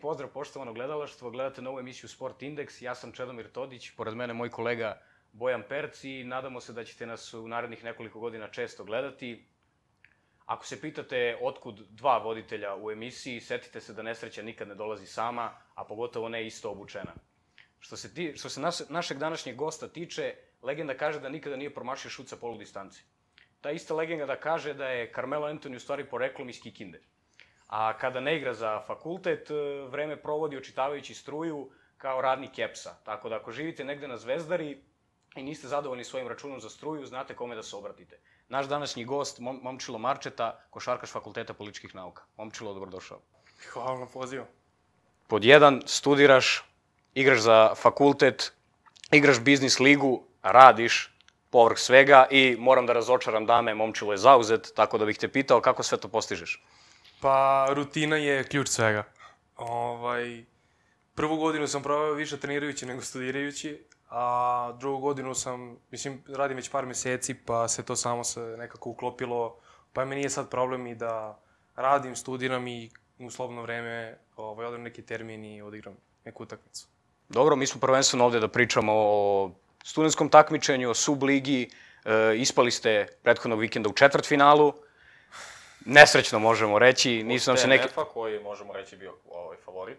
Pozdrav, poštovano gledalaštvo. Gledate novu emisiju Sport Index. Ja sam Čedomir Todić, pored mene moj kolega Bojan Perc i nadamo se da ćete nas u narednih nekoliko godina često gledati. Ako se pitate otkud dva voditelja u emisiji, setite se da nesreća nikad ne dolazi sama, a pogotovo ne isto obučena. Što se, ti, što se nas, našeg današnjeg gosta tiče, legenda kaže da nikada nije promašio šut sa polu distanci. Ta ista legenda kaže da je Carmelo Anthony u stvari poreklom iz Kikinde. A kada ne igra za fakultet, e, vreme provodi očitavajući struju kao radnik EPS-a. Tako da ako živite negde na Zvezdari i niste zadovoljni svojim računom za struju, znate kome da se obratite. Naš današnji gost, Mom Momčilo Marčeta, košarkaš Fakulteta političkih nauka. Momčilo, dobrodošao. Hvala na pozivu. Pod jedan, studiraš, igraš za fakultet, igraš biznis ligu, radiš, povrh svega i moram da razočaram dame, Momčilo je zauzet, tako da bih te pitao kako sve to postižeš. Pa, rutina je ključ svega. Ovaj, prvu godinu sam proveo više trenirajući nego studirajući, a drugu godinu sam, mislim, radim već par meseci, pa se to samo se nekako uklopilo, pa mi nije sad problem i da radim, studiram i u slobodno vreme ovaj, odem neki termin i odigram neku utakmicu. Dobro, mi smo prvenstveno ovde da pričamo o studentskom takmičenju, o subligi, e, ispali ste prethodnog vikenda u četvrtfinalu, nesrećno možemo reći, nisu nam se neki... TNF-a koji možemo reći bio ovaj favorit.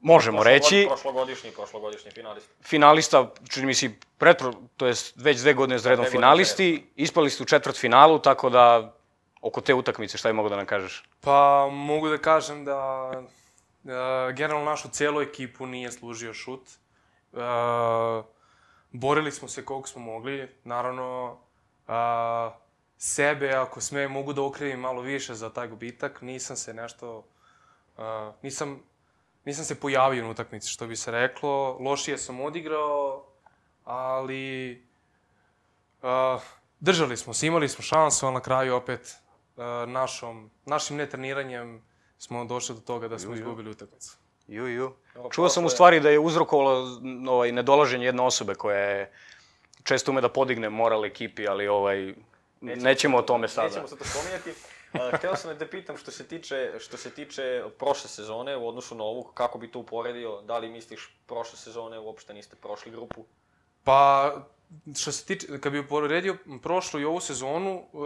Možemo Prošlogod- reći, Prošlogodišnji, prošlogodišnji finalista. finalista, čini mi se, pretpro, to jest već dve godine za redom finalisti, ispali ste u četvrtfinalu, tako da oko te utakmice šta je mogu da nam kažeš? Pa, mogu da kažem da uh, generalno našu celu ekipu nije služio šut. Uh, borili smo se koliko smo mogli. Naravno, uh, sebe, ako sme, mogu da okrivim malo više za taj gubitak. Nisam se nešto... Uh, nisam, nisam se pojavio na utakmici, što bi se reklo. Lošije sam odigrao, ali... Uh, držali smo se, imali smo šansu, ali na kraju opet uh, našom, našim netreniranjem smo došli do toga da smo izgubili utakmicu. Ju, ju. Čuo sam u stvari da je uzrokovalo ovaj, nedolaženje jedne osobe koja je često ume da podigne moral ekipi, ali ovaj, nećemo, o tome sada. Nećemo sad to spominjati. Uh, hteo sam da te pitam što se tiče što se tiče prošle sezone u odnosu na ovu, kako bi to uporedio? Da li misliš prošle sezone uopšte niste prošli grupu? Pa, što se tiče, kad bi uporedio prošlu i ovu sezonu, uh,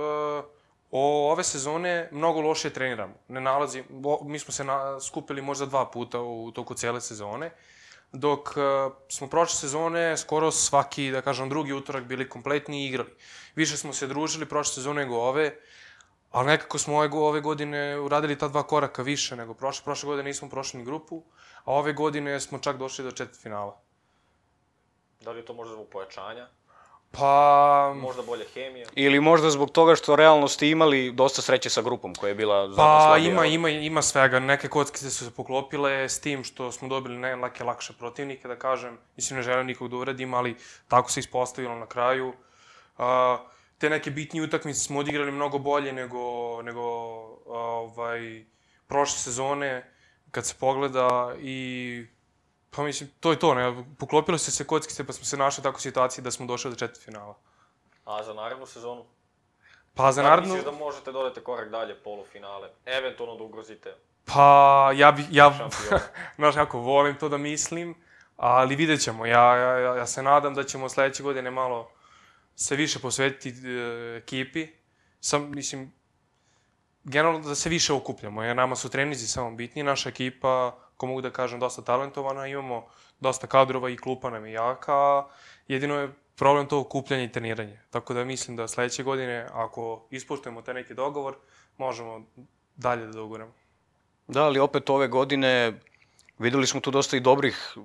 o, ove sezone mnogo lošije treniramo. Ne nalazi, bo, mi smo se na, skupili možda dva puta u toku cele sezone, dok uh, smo prošle sezone skoro svaki, da kažem, drugi utorak bili kompletni i igrali. Više smo se družili prošle sezone nego ove, ali nekako smo ove, ove godine uradili ta dva koraka više nego prošle. Prošle godine nismo prošli ni grupu, a ove godine smo čak došli do četiri finala. Da li je to možda zbog pojačanja? Pa, Možda bolje hemija? Ili možda zbog toga što realno ste imali dosta sreće sa grupom koja je bila Pa slabija. ima, ima, ima svega. Neke kockice su se poklopile s tim što smo dobili neke lakše protivnike, da kažem. Mislim, ne želim nikog da uradim, ali tako se ispostavilo na kraju. Uh, te neke bitnije utakmice smo odigrali mnogo bolje nego, nego ovaj, prošle sezone, kad se pogleda i Pa mislim, to je to, ne, poklopilo se se kockice pa smo se našli u takvoj situaciji da smo došli do četiri finala. A za narednu sezonu? Pa za Da narednu... misliš da možete da odete korak dalje, polufinale? Eventualno da ugrozite Pa, ja bi, ja, znaš kako, volim to da mislim, ali vidjet ćemo. Ja, ja, ja, ja se nadam da ćemo sledeće godine malo se više posvetiti e, ekipi. Sam, mislim, generalno da se više okupljamo, jer nama su trenizi samo bitni, naša ekipa, ko mogu da kažem, dosta talentovana, imamo dosta kadrova i klupa nam je jaka, jedino je problem to okupljanje i treniranje. Tako da mislim da sledeće godine, ako ispoštujemo taj neki dogovor, možemo dalje da doguramo. Da, ali opet ove godine videli smo tu dosta i dobrih,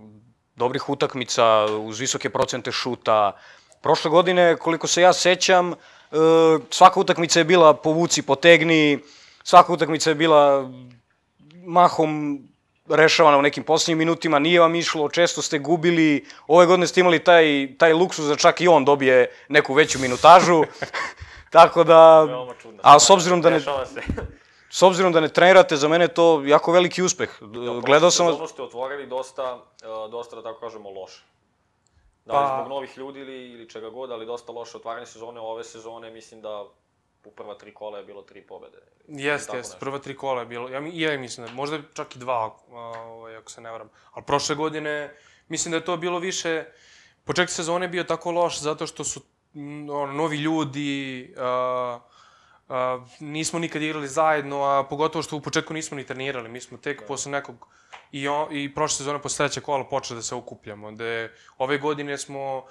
dobrih utakmica uz visoke procente šuta. Prošle godine, koliko se ja sećam, e, svaka utakmica je bila povuci, potegni, svaka utakmica je bila mahom rešavana u nekim poslednjim minutima, nije vam išlo, često ste gubili, ove godine ste imali taj, taj luksus da čak i on dobije neku veću minutažu, tako da, a s obzirom da ne. S obzirom da ne trenirate, za mene je to jako veliki uspeh. Gledao sam. Ono ste otvorili dosta, uh, dosta da tako kažemo, loše. Da li Pa- zbog novih ljudi ili, ili čega god, ali dosta loše otvaranje sezone. Ove sezone mislim da u prva tri kola je bilo tri pobede. Jeste, jeste, prva tri kola je bilo. Ja, ja mislim da, možda čak i dva, ovaj, ako se ne varam. Ali prošle godine, mislim da je to bilo više, početak sezone je bio tako loš zato što su ono, novi ljudi, a, a, nismo nikad igrali zajedno, a pogotovo što u početku nismo ni trenirali. Mi smo tek posle nekog, i, on, i prošle sezone posle sledećeg kola počeli da se okupljamo. Da ove godine smo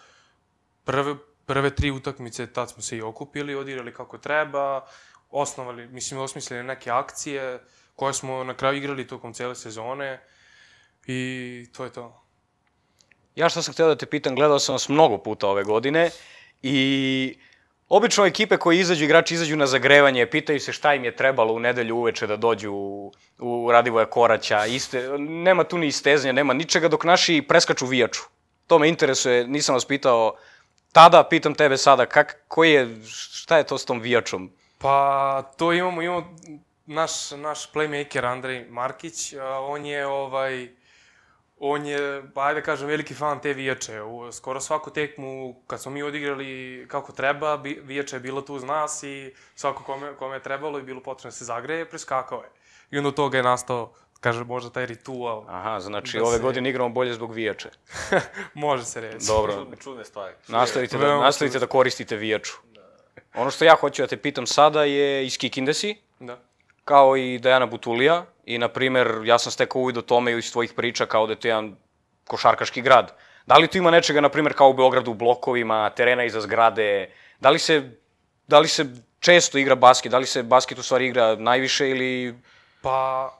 prve, prve tri utakmice, tad smo se i okupili, odigrali kako treba, osnovali, mislim, osmislili neke akcije koje smo na kraju igrali tokom cele sezone i to je to. Ja što sam hteo da te pitam, gledao sam vas mnogo puta ove godine i obično ekipe koje izađu, igrači izađu na zagrevanje, pitaju se šta im je trebalo u nedelju uveče da dođu u, u Radivoja Koraća, iste, nema tu ni istezanja, nema ničega dok naši preskaču vijaču. To me interesuje, nisam vas pitao tada, pitam tebe sada, kak, koji je, šta je to s tom vijačom? Pa to imamo, imamo naš, naš playmaker Andrej Markić, on je ovaj, on je, pa ajde kažem, veliki fan te vijače. U, skoro svaku tekmu, kad smo mi odigrali kako treba, bi, je bilo tu uz nas i svako kome, kome je trebalo i bilo potrebno da se zagreje, preskakao je. I onda od toga je nastao, kaže, možda taj ritual. Aha, znači Da ove se- godine igramo bolje zbog vijače. Može se reći. Dobro, Čudne, čudne stvari. nastavite da, nastavite da koristite vijaču. Ono što ja hoću da te pitam sada je iz Kikinde si, Da. kao i Dejana Butulija i, na primer, ja sam stekao uvid o tome iz tvojih priča kao da je to jedan košarkaški grad. Da li tu ima nečega, na primer, kao u Beogradu u blokovima, terena iza zgrade, da li se, da li se često igra basket, da li se basket u stvari igra najviše ili... Pa...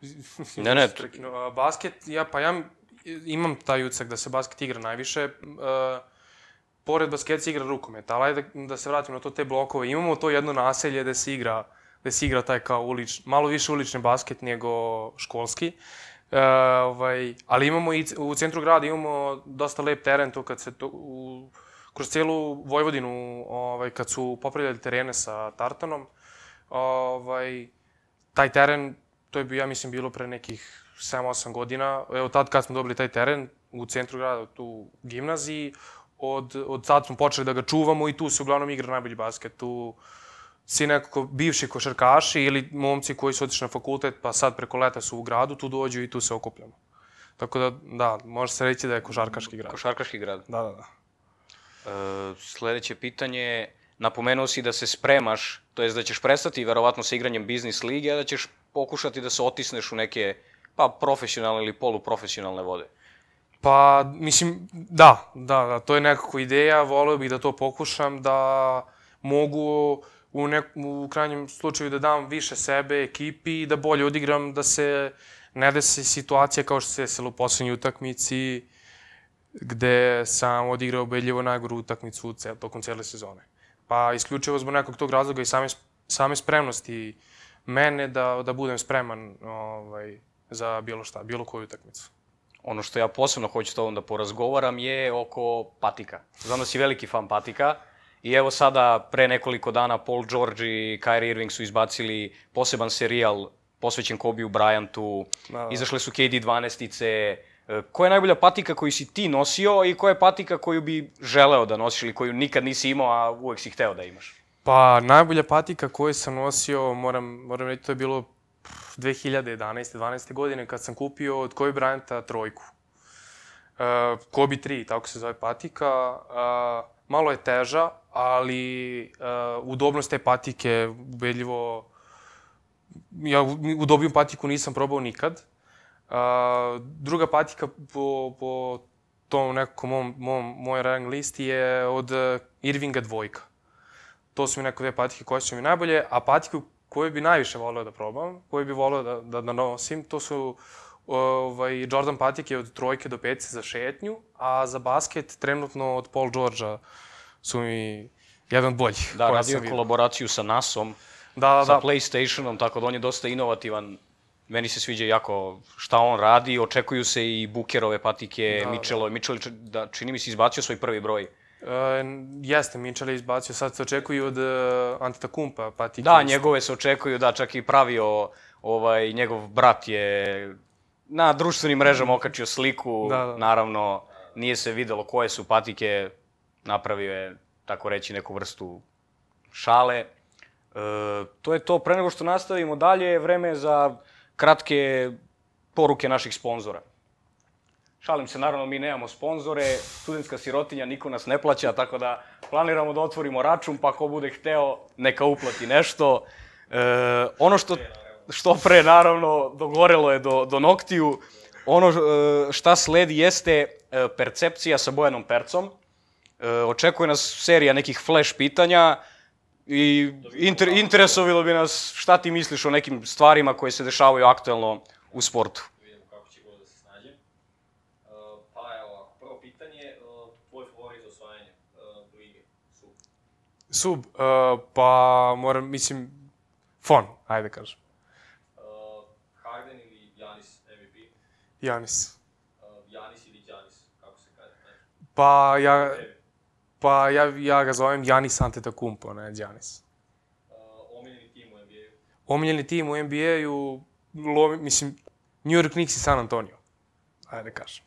Ne, ne, a, basket, ja, pa ja imam taj utisak da se basket igra najviše. Uh, pored basketa se igra rukomet, ali ajde da, da se vratim na to te blokove. Imamo to jedno naselje gde se igra, gde se igra taj kao ulič, malo više ulični basket nego školski. Uh, ovaj, ali imamo i u centru grada imamo dosta lep teren to kad se to u, kroz celu Vojvodinu ovaj, kad su popravljali terene sa tartanom ovaj, taj teren, to je, bio, ja mislim, bilo pre nekih 7-8 godina. Evo tad kad smo dobili taj teren u centru grada, tu u gimnaziji, od, od tad smo počeli da ga čuvamo i tu se uglavnom igra najbolji basket. Tu svi nekako bivši košarkaši ili momci koji su otišli na fakultet pa sad preko leta su u gradu, tu dođu i tu se okupljamo. Tako da, da, može se reći da je košarkaški grad. Košarkaški grad. Da, da, da. E, sledeće pitanje, napomenuo si da se spremaš, to jest da ćeš prestati verovatno sa igranjem biznis lige, a da ćeš pokušati da se otisneš u neke pa profesionalne ili poluprofesionalne vode. Pa, mislim, da, da, da, to je nekako ideja, voleo bih da to pokušam, da mogu u, nek, u krajnjem slučaju da dam više sebe ekipi i da bolje odigram, da se ne desi situacija kao što se desilo u poslednjoj utakmici, gde sam odigrao ubedljivo najgoru utakmicu cel, tokom cele sezone. Pa isključivo zbog nekog tog razloga i same, same spremnosti mene da, da budem spreman ovaj, za bilo šta, bilo koju utakmicu. Ono što ja posebno hoću s tobom da porazgovaram je oko patika. Znam da si veliki fan patika i evo sada pre nekoliko dana Paul George i Kyrie Irving su izbacili poseban serijal posvećen Kobe Bryantu, Da, da. izašle su KD 12-ice. E, Koja je najbolja patika koju si ti nosio i koja je patika koju bi želeo da nosiš ili koju nikad nisi imao, a uvek si hteo da imaš? Pa, najbolja patika koju sam nosio, moram, moram reći, to je bilo pff, 2011. 12. godine kad sam kupio od Kobe Bryanta trojku. Uh, Kobe 3, tako se zove patika. Uh, malo je teža, ali uh, udobnost te patike ubedljivo... Ja u- udobiju patiku nisam probao nikad. Uh, druga patika po, po tom nekom mom, mom, moj rang listi je od Irvinga dvojka. To su mi neke dve patike koje su mi najbolje, a patiku koju bi najviše voleo da probam, koju bi voleo da, da, da nosim, to su ovaj, Jordan patike od trojke do petice za šetnju, a za basket trenutno od Paul George-a su mi jedan od boljih. Da, koje radio je kolaboraciju sa NAS-om, Da, da, sa da. PlayStationom, tako da on je dosta inovativan. Meni se sviđa jako šta on radi, očekuju se i Bukerove patike, Da, da, Mitchellove. Mitchell, je č- da, čini mi se, izbacio svoj prvi broj. E, jeste, Mitchell je izbacio, sad se očekuju od uh, Antetokumpa patike. Da, isto. njegove se očekuju, da, čak i pravio, ovaj, njegov brat je na društvenim mrežama okačio sliku, Da, da. naravno, nije se videlo koje su patike, napravio je, tako reći, neku vrstu šale. to je to. Pre nego što nastavimo dalje, vreme je za kratke poruke naših sponzora. Šalim se, naravno, mi nemamo sponzore, studentska sirotinja, niko nas ne plaća, tako da planiramo da otvorimo račun, pa ko bude hteo, neka uplati nešto. E, ono što, što pre, naravno, dogorelo je do, do noktiju. Ono e, šta sledi jeste e, percepcija sa Bojanom Percom. E, očekuje nas serija nekih flash pitanja i inter, interesovilo bi nas šta ti misliš o nekim stvarima koje se dešavaju aktuelno u sportu. Da vidimo kako će god da se snađe. Uh, pa evo ovako, prvo pitanje, uh, tvoj favorit za osvajanje uh, lige, su. Sub, uh, pa moram, mislim, fon, ajde da kažem. Uh, Harden ili Janis MVP? Janis. Uh, Janis ili Janis, kako se kaže, ne? Pa ja, pa ja, ja ga zovem Janis Antetokounmpo, ne Janis. Uh, omiljeni tim u NBA-u? Omiljeni tim u NBA-u, mislim, New York Knicks i San Antonio. Ajde da kažem.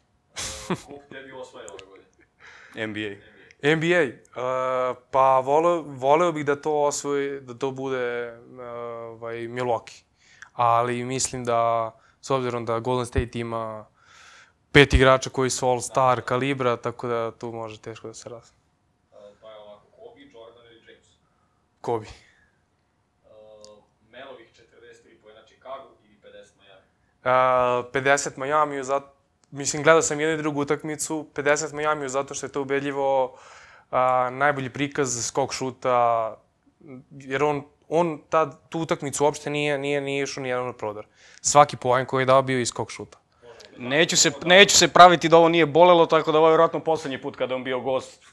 Uh, klub tebi osvaja ove godine? NBA. NBA, uh, pa voleo, voleo bih da to osvoji, da to bude uh, ovaj, Milwaukee. Ali mislim da, s obzirom da Golden State ima pet igrača koji su all-star kalibra, tako da tu može teško da se raz. Uh, pa evo ovako, Kobe, Jordan ili James? Kobe. Uh, Melovih 43 pojena Chicago ili 50 Miami? Uh, 50 Miami, zato, mislim, gledao sam jednu i drugu utakmicu, 50 Miami zato što je to ubedljivo uh, najbolji prikaz skok šuta, jer on, on tad, tu utakmicu uopšte nije, nije, nije išao nijedan na prodar. Svaki poen koji je dao bio iz skok šuta. Neću se, neću se praviti da ovo nije bolelo, tako da ovo je vjerojatno poslednji put kada je on bio gost.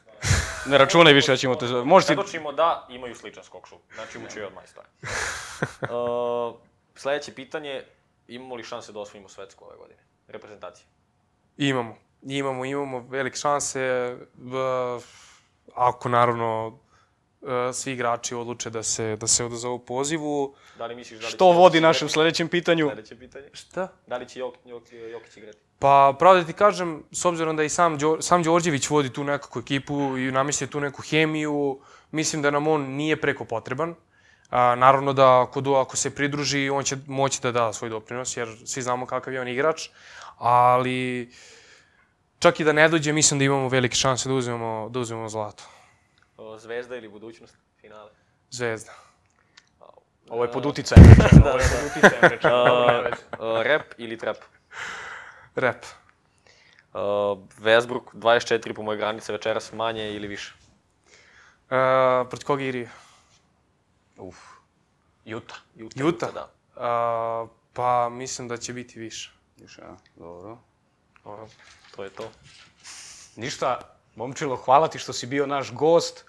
Ne računaj više da ćemo te... Možeš ti... Svedočimo da imaju sličan skok šut. Znači, uče od majstora. uh, sledeće pitanje, imamo li šanse da osvojimo svetsku ove godine? Reprezentacije. Imamo, imamo, imamo velike šanse, ako naravno uh, svi igrači odluče da se, da se odazovu pozivu. Da li misliš da li Što će vodi našem igrati? sledećem pitanju? Sledeće pitanje. Šta? Da li će Jok, Jok, Jokić igrati? Pa, pravo da ti kažem, s obzirom da i sam, Đor, sam Đorđević vodi tu nekakvu ekipu i namestio tu neku hemiju, mislim da nam on nije preko potreban. A, naravno da ako, do, ako se pridruži, on će moći da da svoj doprinos, jer svi znamo kakav je on igrač, ali čak i da ne dođe, mislim da imamo velike šanse da uzmemo, da uzmemo zlato. Zvezda ili budućnost? Finale. Zvezda. Ovo je pod uticajem rečeno, ovo je pod uticajem rečeno, rap ili trap? Rep. Uh, Westbrook, 24 po moje granice večeras manje ili više? Uh, protiv koga igraju? Uf. Juta. Utah, Utah? Da. Uh, pa mislim da će biti više. Više, a? Dobro. Ono, To je to. Ništa, momčilo, hvala ti što si bio naš gost.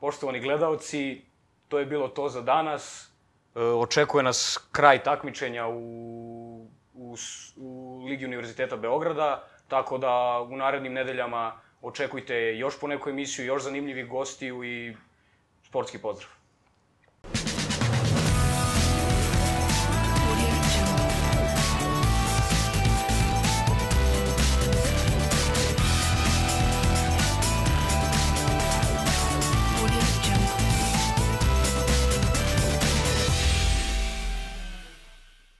Poštovani gledalci, to je bilo to za danas. E, očekuje nas kraj takmičenja u, u, u Ligi Univerziteta Beograda, tako da u narednim nedeljama očekujte još po neku emisiju, još zanimljivih gostiju i sportski pozdrav.